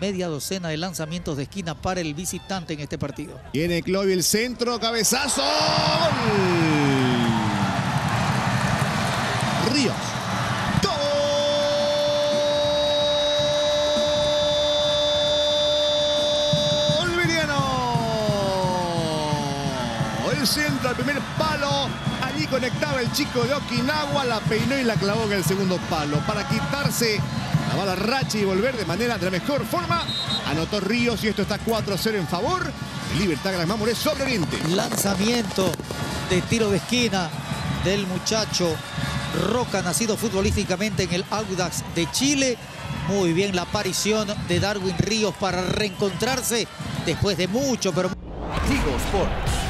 media docena de lanzamientos de esquina para el visitante en este partido. Tiene Clovi el centro, cabezazo. Ríos. ¡Gol! El centro al primer palo. Allí conectaba el chico de Okinawa, la peinó y la clavó en el segundo palo. Para quitarse la bala racha y volver de manera de la mejor forma. Anotó Ríos y esto está 4-0 en favor. Libertad Gran Mamor es sobreviviente. Lanzamiento de tiro de esquina del muchacho Roca, nacido futbolísticamente en el Audax de Chile. Muy bien la aparición de Darwin Ríos para reencontrarse después de mucho, pero... Tigo Sport